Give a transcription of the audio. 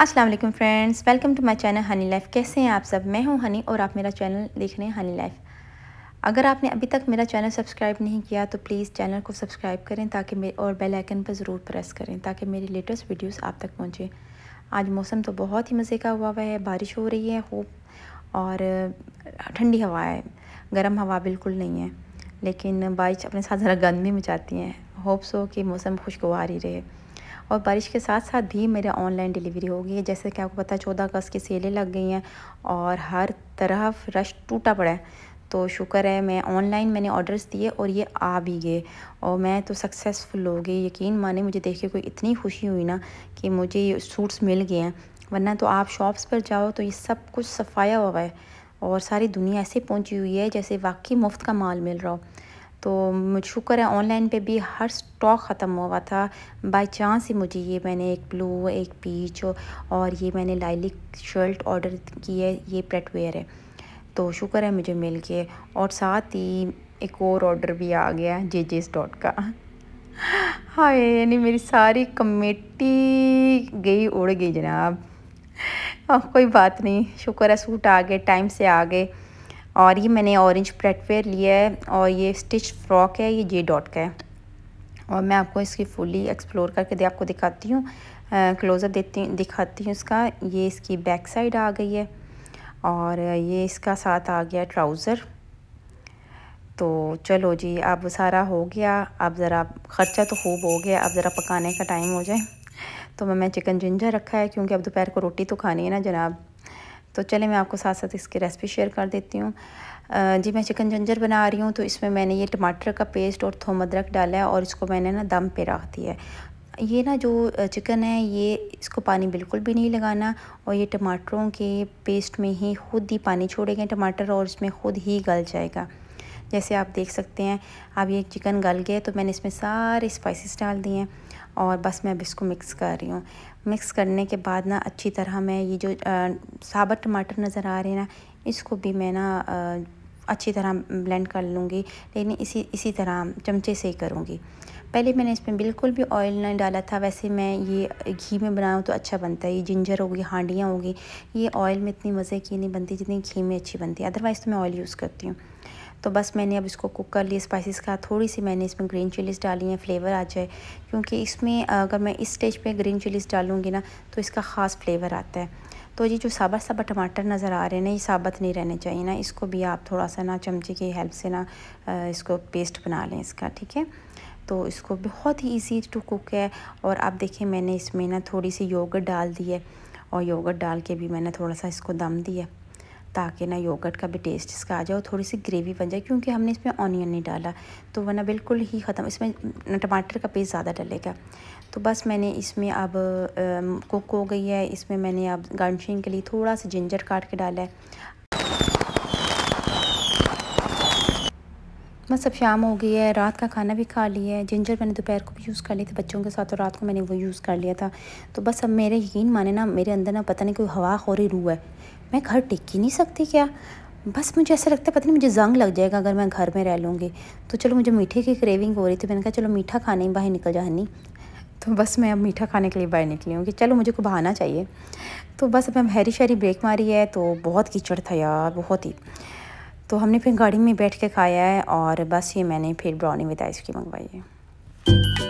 अस्सलाम वालेकुम friends, welcome to my channel Honey Life. कैसे हैं आप सब? मैं हूँ हनी और आप मेरा चैनल देख रहे हैं हनी लाइफ। अगर आपने अभी तक मेरा चैनल सब्सक्राइब नहीं किया तो प्लीज़ चैनल को सब्सक्राइब करें ताकि मेरे और बेल आइकन पर ज़रूर प्रेस करें ताकि मेरी लेटेस्ट वीडियोस आप तक पहुँचे। आज मौसम तो बहुत ही मज़े का हुआ हुआ है, बारिश हो रही है, खूब, और ठंडी हवा है, गर्म हवा बिल्कुल नहीं है, लेकिन बारिश अपने साथ ज़रा गंद भी मचाती हैं। होप्स हो कि मौसम खुशगवार ही रहे। और बारिश के साथ साथ भी मेरे ऑनलाइन डिलीवरी हो गई है। जैसे कि आपको पता है, चौदह अगस्त की सेलें लग गई हैं और हर तरफ़ रश टूटा पड़ा है। तो शुक्र है, मैं ऑनलाइन मैंने ऑर्डर्स दिए और ये आ भी गए और मैं तो सक्सेसफुल हो गई। यकीन माने, मुझे देख के कोई इतनी खुशी हुई ना कि मुझे ये सूट्स मिल गए हैं। वरना तो आप शॉप्स पर जाओ तो ये सब कुछ सफाया हुआ है और सारी दुनिया ऐसे पहुँची हुई है जैसे वाकई मुफ़्त का माल मिल रहा हो। तो शुक्र है ऑनलाइन पे भी हर स्टॉक ख़त्म हुआ था। बाय चांस ही मुझे ये मैंने एक ब्लू एक पीच और ये मैंने लाइलिक शर्ट ऑर्डर की है, ये प्रेटवेयर है। तो शुक्र है मुझे मिल के और साथ ही एक और ऑर्डर भी आ गया जे जे डॉट का। हाँ यानी मेरी सारी कमेटी गई, उड़ गई जनाब। कोई बात नहीं, शुक्र है सूट आ गए टाइम से आ गए। और ये मैंने ऑरेंज प्रेटवेयर लिया है और ये स्टिच फ्रॉक है, ये जे डॉट का है। और मैं आपको इसकी फुली एक्सप्लोर करके दे, आपको दिखाती हूँ। क्लोज़अप देती, दिखाती हूँ इसका। ये इसकी बैक साइड आ गई है और ये इसका साथ आ गया ट्राउज़र तो चलो जी, अब सारा हो गया। अब ज़रा ख़र्चा तो खूब हो गया। अब ज़रा पकाने का टाइम हो जाए। तो मैं चिकन जिंजर रखा है क्योंकि अब दोपहर को रोटी तो खानी है ना जनाब। तो चले मैं आपको साथ साथ इसकी रेसिपी शेयर कर देती हूँ। जी मैं चिकन जंजर बना रही हूँ तो इसमें मैंने ये टमाटर का पेस्ट और थोम अदरक डाला है और इसको मैंने ना दम पे रख दिया है। ये ना जो चिकन है, ये इसको पानी बिल्कुल भी नहीं लगाना और ये टमाटरों के पेस्ट में ही खुद ही पानी छोड़ेंगे टमाटर और इसमें खुद ही गल जाएगा। जैसे आप देख सकते हैं, अब ये चिकन गल गए तो मैंने इसमें सारे स्पाइसेस डाल दिए हैं। और बस मैं अब इसको मिक्स कर रही हूँ। मिक्स करने के बाद ना अच्छी तरह मैं ये जो साबत टमाटर नज़र आ रहे हैं ना, इसको भी मैं ना अच्छी तरह ब्लेंड कर लूँगी। लेकिन इसी इसी तरह चमचे से ही करूँगी। पहले मैंने इसमें बिल्कुल भी ऑयल नहीं डाला था। वैसे मैं ये घी में बनाऊँ तो अच्छा बनता है। ये जिंजर होगी, हांडियाँ होगी, ये ऑयल में इतनी मज़े की नहीं बनती जितनी घी में अच्छी बनती है। अदरवाइज़ तो मैं ऑयल यूज़ करती हूँ। तो बस मैंने अब इसको कुक कर लिया स्पाइसेस का। थोड़ी सी मैंने इसमें ग्रीन चिलीज़ डाली हैं फ्लेवर आ जाए। क्योंकि इसमें अगर मैं इस स्टेज पे ग्रीन चिलीज़ डालूँगी ना तो इसका ख़ास फ्लेवर आता है। तो ये जो साबत साबत टमाटर नज़र आ रहे हैं ना, ये साबत नहीं रहने चाहिए ना। इसको भी आप थोड़ा सा ना चमचे की हेल्प से ना इसको पेस्ट बना लें इसका, ठीक है? तो इसको बहुत ही ईजी टू कुक है। और आप देखें मैंने इसमें ना थोड़ी सी योगर्ट डाल दी है। और योगर्ट डाल के भी मैंने थोड़ा सा इसको दम दिया ताकि ना योगर्ट का भी टेस्ट इसका आ जाए और थोड़ी सी ग्रेवी बन जाए, क्योंकि हमने इसमें ऑनियन नहीं डाला। तो वरना बिल्कुल ही ख़त्म। इसमें टमाटर का पेस्ट ज़्यादा डलेगा। तो बस मैंने इसमें अब कुक हो गई है। इसमें मैंने अब गार्निशिंग के लिए थोड़ा सा जिंजर काट के डाला है। बस अब शाम हो गई है, रात का खाना भी खा लिया है। जिंजर मैंने दोपहर को भी यूज़ कर लिया था, बच्चों के साथ, और रात को मैंने वो यूज़ कर लिया था। तो बस अब मेरे यकीन माने ना, मेरे अंदर ना पता नहीं कोई हवा रही रूह है। मैं घर टिक ही नहीं सकती क्या? बस मुझे ऐसा लगता है, पता नहीं, मुझे जंग लग जाएगा अगर मैं घर में रह लूँगी। तो चलो मुझे मीठे की क्रेविंग हो रही थी, मैंने कहा चलो मीठा खाने बाहर निकल जानी तो बस मैं अब मीठा खाने के लिए बाहर निकली हूँ कि चलो मुझे को बहाना चाहिए। तो बस अब हम हैरी शहरी ब्रेक मारी है तो बहुत कीचड़ था यार, बहुत ही। तो हमने फिर गाड़ी में बैठ के खाया है और बस ये मैंने फिर ब्राउनी विद आइसक्रीम मंगवाई है।